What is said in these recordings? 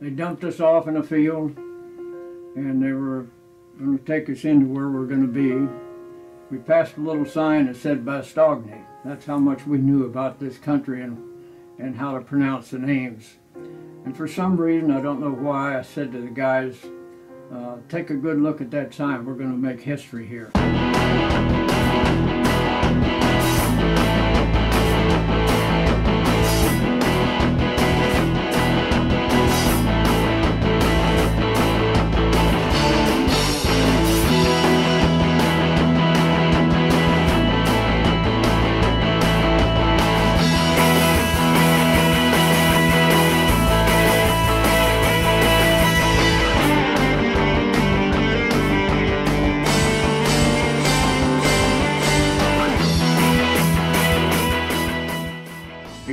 they dumped us off in a field and they were going to take us into where we're going to be. We passed a little sign that said Bastogne. That's how much we knew about this country and, and how to pronounce the names. And for some reason, I don't know why, I said to the guys, uh, take a good look at that sign. We're going to make history here.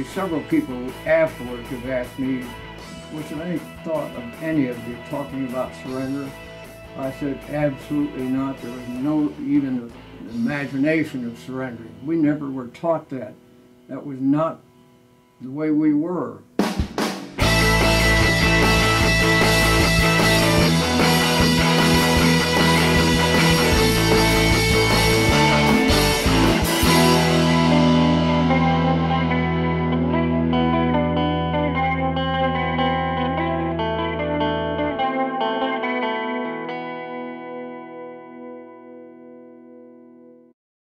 Several people afterwards have asked me, was there any thought of any of you talking about surrender? I said, absolutely not. There was no even imagination of surrendering. We never were taught that. That was not the way we were.